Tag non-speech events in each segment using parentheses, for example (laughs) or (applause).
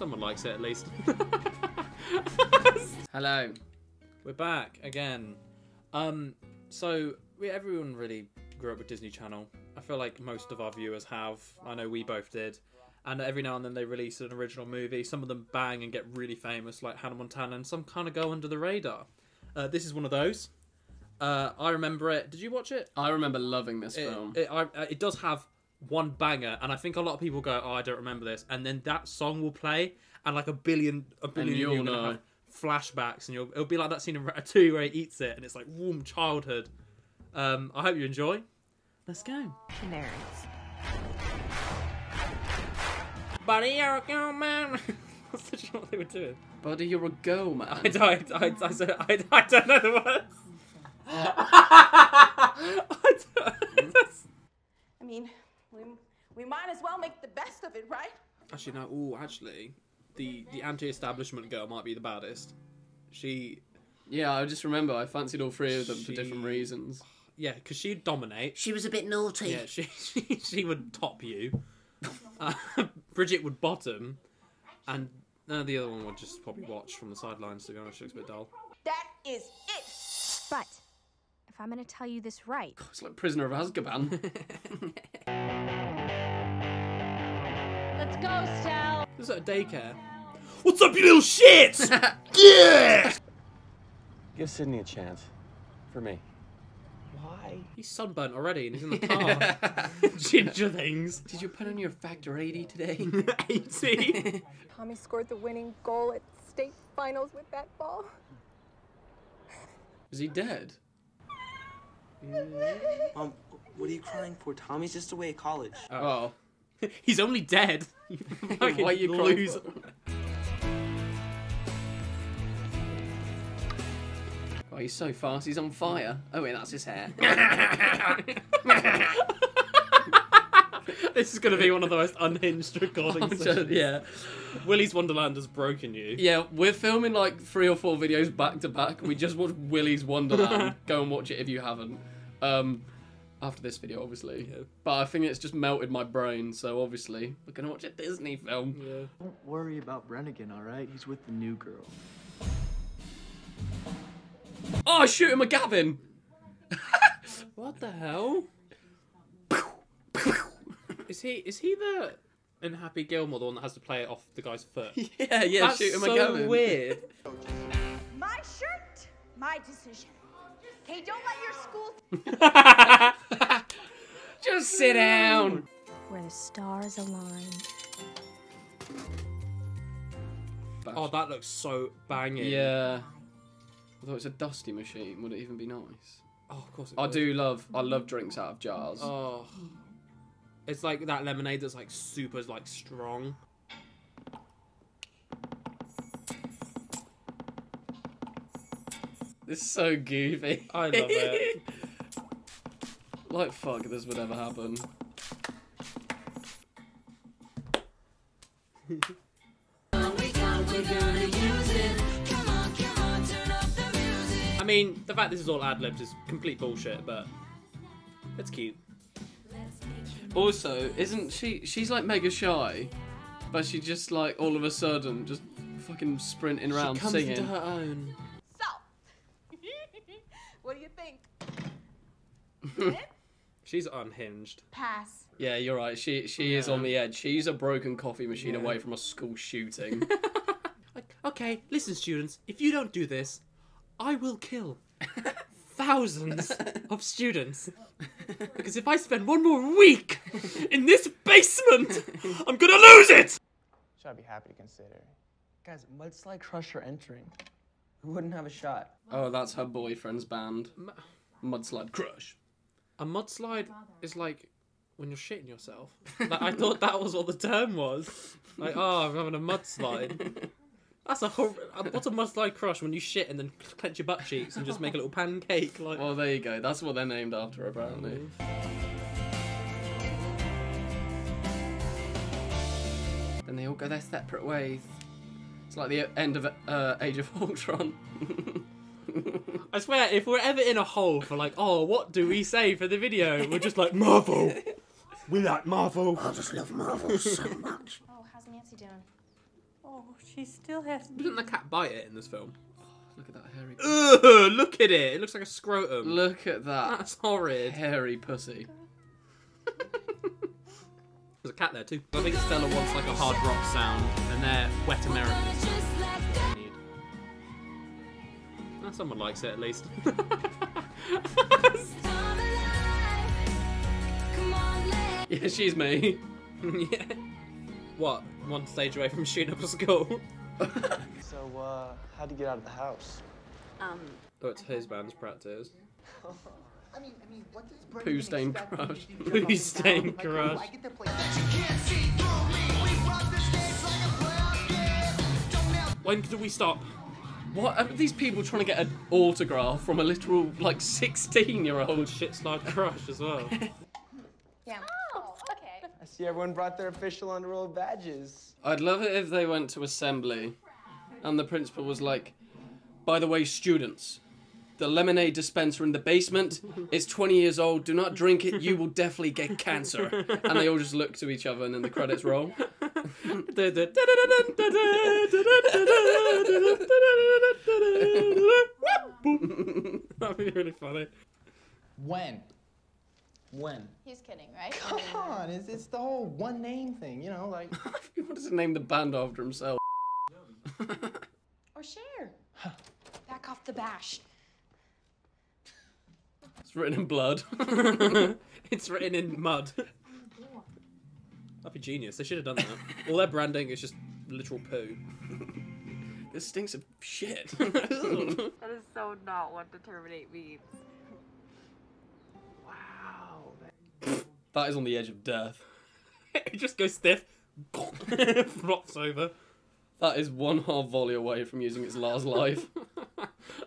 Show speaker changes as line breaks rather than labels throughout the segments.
Someone likes it at least. (laughs)
Hello.
We're back again. Um, so we everyone really grew up with Disney Channel. I feel like most of our viewers have. I know we both did. And every now and then they release an original movie. Some of them bang and get really famous, like Hannah Montana, and some kind of go under the radar. Uh, this is one of those. Uh, I remember it. Did you watch it?
I remember loving this
It,
film.
it, I, uh, it does have one banger, and I think a lot of people go, "Oh, I don't remember this," and then that song will play, and like a billion, a billion, of you
you'll
are gonna
know.
have flashbacks, and you'll it'll be like that scene in Ratatouille where he eats it, and it's like warm childhood. Um, I hope you enjoy. Let's go.
Canaries.
Buddy, you're a girl, man. (laughs) That's literally what they were doing.
Buddy, you're a girl, man.
I, I, I, I, said, I, I don't know the words. (laughs) (laughs) I don't,
I mean, we, we might as well make the best of it, right?
Actually, no. Oh, actually, the the anti-establishment girl might be the baddest. She,
Yeah, I just remember I fancied all three of them for different reasons.
yeah, because she'd dominate.
She was a bit naughty.
Yeah, she (laughs) she, she would top you. Uh, (laughs) Bridget would bottom, and uh, the other one would just probably watch from the sidelines. To be honest, she looks a bit dull.
That is it.
But if I'm gonna tell you this right,
It's like Prisoner of Azkaban. (laughs)
let's go, Sal.
This is at a daycare. What's up, you little shit? (laughs)
Give Sydney a chance. For me. Why?
He's sunburnt already, and he's in the (laughs) car. (laughs) Ginger things.
Did you put on your factor 80 today?
80.
Tommy scored the winning goal at state finals with that ball.
Is he dead?
Um, what are you crying for? Tommy's just away at college.
Oh. (laughs)
He's only dead. (laughs)
Why are you crying. Oh, he's so fast, he's on fire. Oh, wait, that's his hair. (laughs)
This is going to be one of the most unhinged recordings.
yeah.
Willy's Wonderland has broken you.
Yeah, we're filming like three or four videos back to back. We just watched Willy's Wonderland. Go and watch it if you haven't. Um, after this video, obviously.
Yeah.
But I think it's just melted my brain, so obviously we're gonna watch a Disney film.
Yeah.
Don't worry about Brennigan, alright? He's with the new girl.
Oh, shoot him a Gavin! (laughs)
What the hell? is he is he the in Happy Gilmore the one that has to play it off the guy's foot? (laughs)
yeah, yeah,
That's
shoot him
so
a Gavin.
weird.
My shirt, my decision. Okay, don't let your school (laughs) (laughs)
Just sit down.
Where the stars align.
oh, that looks so banging.
Yeah. Although it's a dusty machine, would it even be nice?
Oh, of course. It
I
would.
do love, I love drinks out of jars.
Oh. It's like that lemonade that's like super like strong.
It's so goofy.
I love it. (laughs)
like fuck, this would ever happen.
I mean, the fact this is all ad libs is complete bullshit, but it's cute.
Also, isn't she? She's like mega shy, but she just like all of a sudden just fucking sprinting around
she comes
singing.
into her own.
So, what do you think? (laughs)
She's unhinged.
Pass.
Yeah, you're right. She she is on the edge. She's a broken coffee machine
Yeah.
away from a school shooting. (laughs)
Like, okay, listen, students. If you don't do this, I will kill (laughs) thousands of students. Because if I spend one more week in this basement, I'm gonna lose it.
Should I be happy to consider? Guys, Mudslide Crush are entering. Who wouldn't have a shot?
oh, that's her boyfriend's band. Mudslide Crush.
A mudslide is like when you're shitting yourself. Like, I thought that was what the term was. Like, oh, I'm having a mudslide. That's a hor- uh, what's a mudslide crush when you shit and then clench your butt cheeks and just make a little pancake like.
Well, there you go. That's what they're named after, apparently. Then they all go their separate ways. It's like the end of uh, Age of Ultron. (laughs) (laughs)
I swear, if we're ever in a hole for like, oh, what do we say for the video? We're just like Marvel. We like Marvel.
I just love Marvel so (laughs) much.
Oh, how's Nancy doing?
Oh, she still has to
Doesn't the cat bite it in this film?
Oh, look at that hairy.
Ugh, look at it. It looks like a scrotum.
Look at that
That's horrid.
hairy pussy.
There's a cat there too. I think Stella wants like a hard rock sound, and they're wet Americans. Well, (laughs) someone likes it at least. (laughs)
Yeah, she's me. (laughs)
yeah. What? One stage away from shooting up a school?
So, uh, how'd you get out of the house?
Um,
Oh, it's his band's practice.
I mean, I mean, what does
Poo stain
expect me to
crush.
Poo stain crush.
I get to play.
When do we stop?
What are these people trying to get an autograph from a literal like 16 year old?
shit slide crush as well. (laughs)
yeah.
Oh, okay.
I see everyone brought their official unrolled badges.
I'd love it if they went to assembly and the principal was like, by the way, students, the lemonade dispenser in the basement (laughs) is 20 years old. Do not drink it. You will definitely get cancer. And they all just look to each other and then the credits roll. (laughs)
That'd be really funny.
When? When?
He's kidding, right?
Come on, it's, it's the whole one name thing, you know, like.
what does (laughs) he name the band after himself?
Or share. Back off the bash.
It's written in blood. (laughs) (laughs)
it's written in mud. That'd be genius. They should have done that. All their branding is just literal poo.
this stinks of shit. (laughs)
That is so not what to terminate means.
Wow.
that is on the edge of death.
it just goes stiff, flops over.
That is one half volley away from using its last life.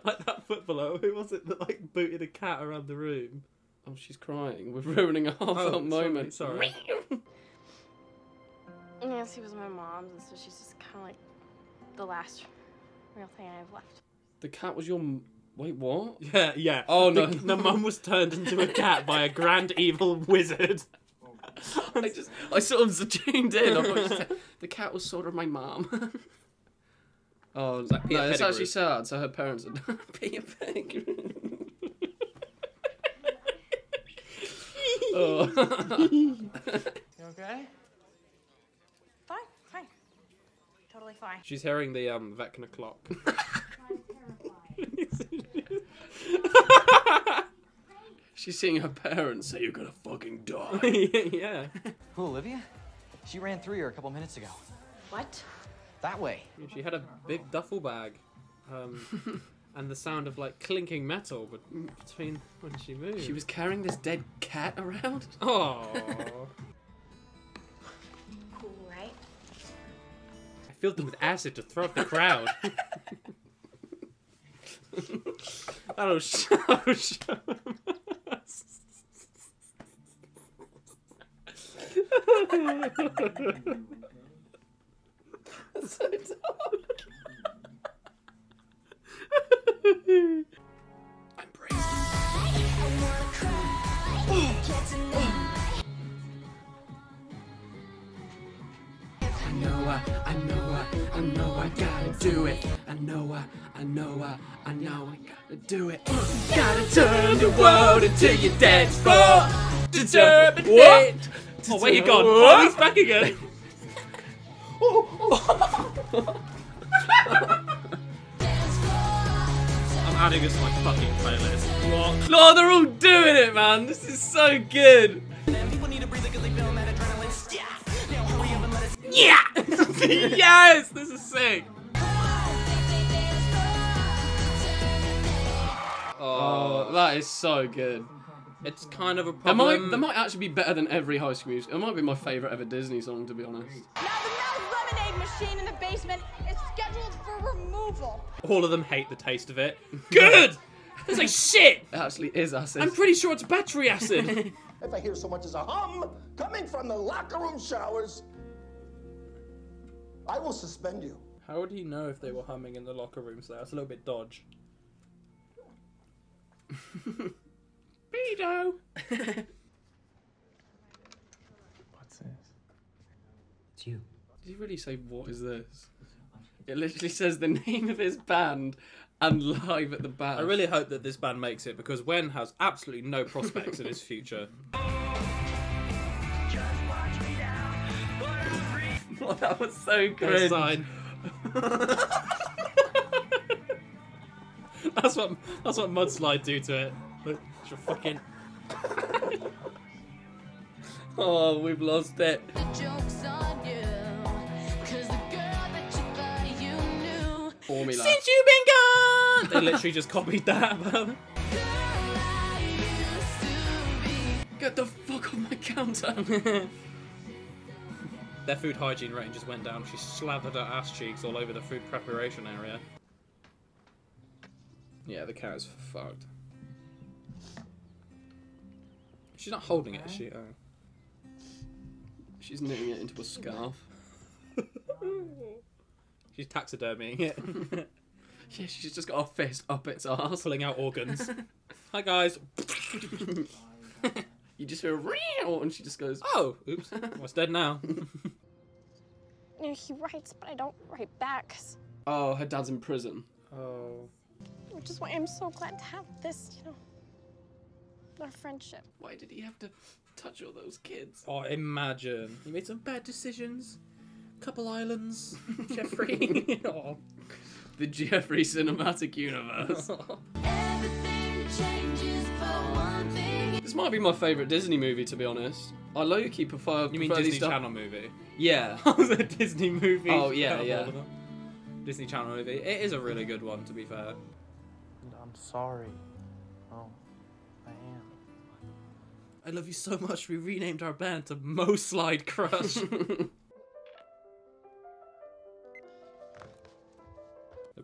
(laughs)
like that footballer. Who was it that like booted a cat around the room?
Oh, she's crying. We're ruining a heartfelt
Oh,
moment.
Sorry. sorry.
Nancy was my mom's, and so she's just kind of like the last real thing I have left.
The cat was your. M- Wait, what?
Yeah, yeah.
Oh,
the,
no. (laughs)
The mum was turned into a cat by a grand evil wizard.
I just, I sort of tuned in. I thought (laughs) the cat was sort of my mom. Oh,
like Peter
no, it's actually sad. So her parents are (laughs) Peter Pettigrew. (laughs) oh. (laughs)
You okay?
Fine, fine. Totally fine.
She's hearing the um Vecna clock.
She's seeing her parents say you're gonna fucking die.
yeah.
Who, Olivia? She ran through here a couple minutes ago.
What?
That way.
She had a big duffel bag. Um, (laughs) and the sound of like clinking metal but between when she moved.
She was carrying this dead cat around. (laughs)
Oh.
Cool, right?
I filled them with acid to throw up the crowd. (laughs) That'll show. That'll show.
So dark. I'm braced. I know I, I know I, I know I gotta do it. I know I, I know I, I know I gotta do it. gotta turn the world into your dance floor. Determined.
What? Oh, where you gone? Oh, he's back again. Adding this to my fucking playlist. What?
Oh, they're all doing it, man. This is so good.
Yeah! (laughs) yes! This is sick!
Oh, that is so good.
It's kind of a
That
problem.
might, that might actually be better than every High School Musical. It might be my favourite ever Disney song, to be honest.
Now the Mel's lemonade machine in the basement is scheduled for removal.
All of them hate the taste of it. (laughs) Good! It's like shit!
It actually is acid.
I'm pretty sure it's battery acid. (laughs)
If I hear so much as a hum coming from the locker room showers, I will suspend you.
How would he know if they were humming in the locker rooms there? That's a little bit dodge. (laughs) Pedo!
What's this?
It's you.
Did he really say, what is this? It literally says the (laughs) name of his band and live at the band.
I really hope that this band makes it because Wen has absolutely no prospects in his future. (laughs)
Oh, that was so
good. (laughs) that's what that's what mudslide do to it. Look, it's your fucking
Oh, we've lost it. Formula.
Since you've been gone. They literally just copied that.
Get the fuck off my counter. (laughs)
Their food hygiene rating just went down. She slathered her ass cheeks all over the food preparation area. Yeah, the cat is fucked. She's not holding it, is she? Oh.
She's knitting it into a scarf. (laughs)
She's taxidermying it, (laughs)
Yeah, she's just got her fist up its arse.
pulling out organs. (laughs) Hi guys. (laughs)
You just hear real, and she just goes.
Oh, oops. Well, it's dead now.
You know, he writes, but I don't write back.
Oh, her dad's in prison.
oh.
Which is why I'm so glad to have this, you know, our friendship.
Why did he have to touch all those kids?
Oh, imagine. He made some bad decisions. Couple islands, (laughs) Jeffrey. (laughs) oh.
The Jeffrey Cinematic Universe. (laughs) this might be my favourite Disney movie, to be honest. I low key prefer.
You mean
prefer
Disney
stuff-
Channel movie?
Yeah.
That was a Disney movie.
Oh, yeah,
out of
yeah.
of them. Disney Channel movie. It is a really good one, to be fair.
I'm sorry. Oh, I am.
I love you so much. We renamed our band to Mo Slide Crush.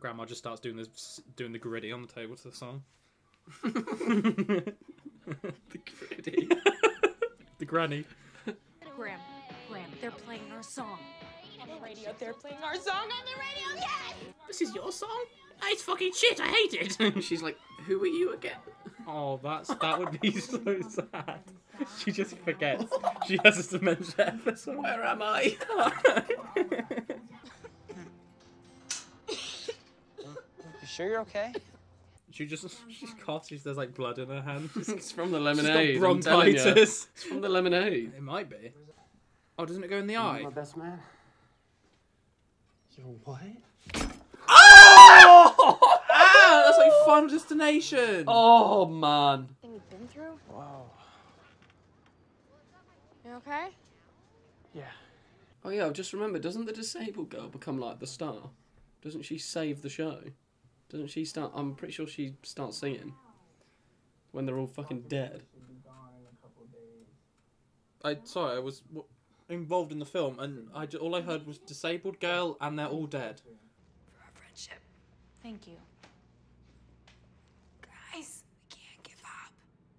Grandma just starts doing this, doing the gritty on the table to the song. (laughs)
the gritty. (laughs)
The granny.
Graham, Graham, they're playing our song.
On the radio, they're playing our song on the radio. Yes!
This is your song? It's fucking shit. I hate it. (laughs)
She's like, who are you again?
oh, that's that would be so sad. She just forgets. She has a dementia episode.
Where am I?
Sure you're okay? (laughs)
She just she's coughs. She there's like blood in her hand. (laughs)
It's from the
she's got
lemonade. I'm telling
bronchitis. (laughs)
It's from the lemonade.
It might be. Oh, doesn't it go in the eye?
My best man. Yo, what?
ah, that's like Final Destination.
Oh man.
Thing you've been through?
Wow.
You okay?
Yeah.
Oh yeah, I've just remembered. Doesn't the disabled girl become like the star? Doesn't she save the show? Doesn't she start? I'm pretty sure she starts singing when they're all fucking dead.
I sorry, I was w- involved in the film, and I all I heard was disabled girl, and they're all dead.
For Our friendship. Thank you. Guys, we can't give up.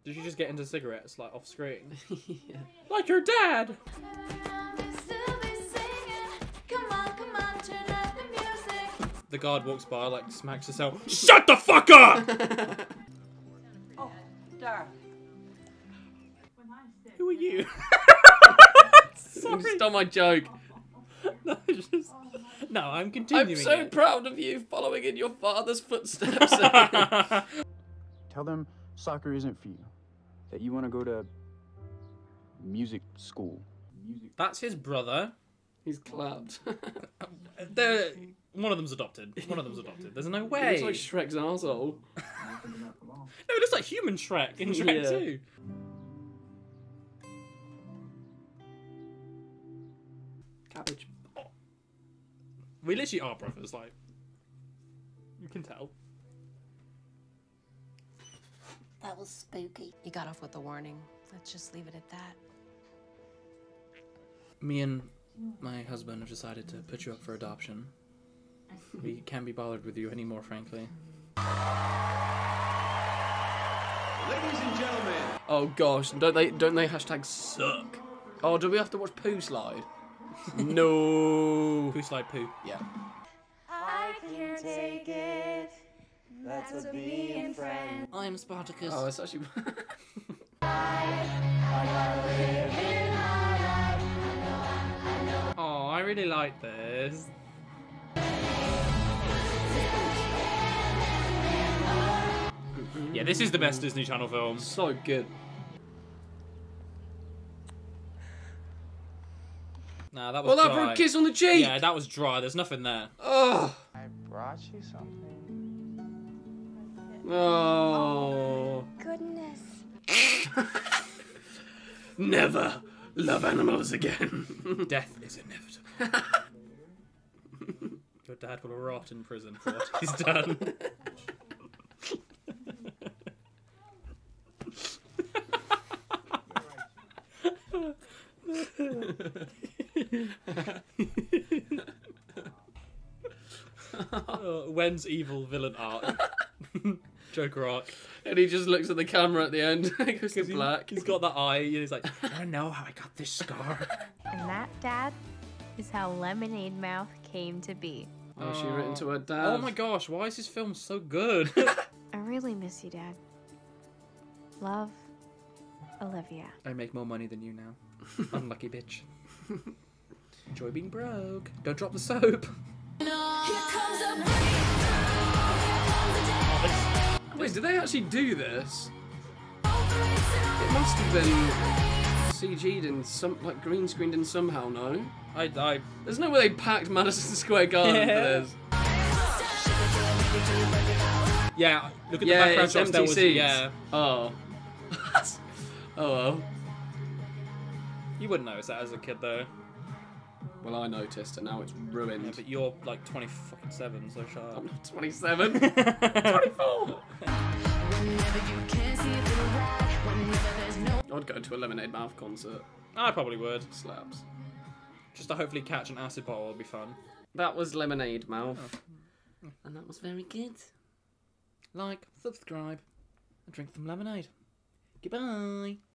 Did you just get into cigarettes like off screen? (laughs)
yeah.
like your dad. (laughs) The guard walks by, like smacks herself. (laughs) Shut the fuck up! (laughs)
Oh, Dara.
Who are you? (laughs)
You stole my joke.
no, just... no, I'm continuing.
I'm so
it.
proud of you following in your father's footsteps.
Tell them soccer isn't for you. That you want to go to music school. Music.
That's his brother.
He's clapped. (laughs)
They're, one of them's adopted. One of them's adopted. There's no
He
way.
looks like Shrek's arsehole.
No, it looks like human Shrek in Shrek
Yeah.
2.
Cabbage.
We literally are brothers, like. You can tell.
That was spooky. You got off with a warning. Let's just leave it at that.
Me and my husband have decided to put you up for adoption. We can't be bothered with you anymore, frankly.
Ladies and gentlemen,
Oh gosh, don't they don't they hashtag suck? Oh, do we have to watch Poo Slide? (laughs) no.
Poo slide poo.
Yeah.
I can't take it. That's a being friend.
I'm Spartacus.
Oh, it's actually.
Oh, (laughs) I really like this. Mm-hmm. Yeah, this is the best Disney Channel film.
So good.
Nah, that was.
Well,
dry.
that brought a kiss on the cheek.
Yeah, that was dry. There's nothing there.
Ugh.
I brought you something.
Oh.
oh goodness. (laughs)
Never love animals again.
Death is inevitable. (laughs) Your dad will rot in prison for what he's done. Uh, when's evil villain arc? (laughs) Joker arc.
and he just looks at the camera at the end. it goes to
He-
black.
He's got that eye. and He's like, I don't know how I got this scar. (laughs)
Lemonade Mouth came to be.
Oh, she written to her dad.
Oh my gosh, why is this film so good? (laughs)
I really miss you, Dad. Love, Olivia.
I make more money than you now. (laughs) Unlucky bitch. Enjoy being broke. Don't drop the soap.
Wait, did they actually do this? It must have been CG'd in some, like green screened in somehow. No,
I, I.
There's no way they packed Madison (laughs) Square Garden
Yeah.
for this.
Yeah, look at
yeah,
the background
it's
shots. There was,
MTCs.
yeah,
Oh. (laughs) oh well.
you wouldn't notice that as a kid though.
Well, I noticed, and now it's ruined.
Yeah, but you're like 20 fucking seven, so shut up.
I'm not 27. (laughs) 24. I'd go to a Lemonade Mouth concert.
I probably would.
Slaps.
Just to hopefully catch an acid bottle would be fun.
That was Lemonade Mouth. And that was very good.
Like, subscribe, and drink some lemonade. Goodbye.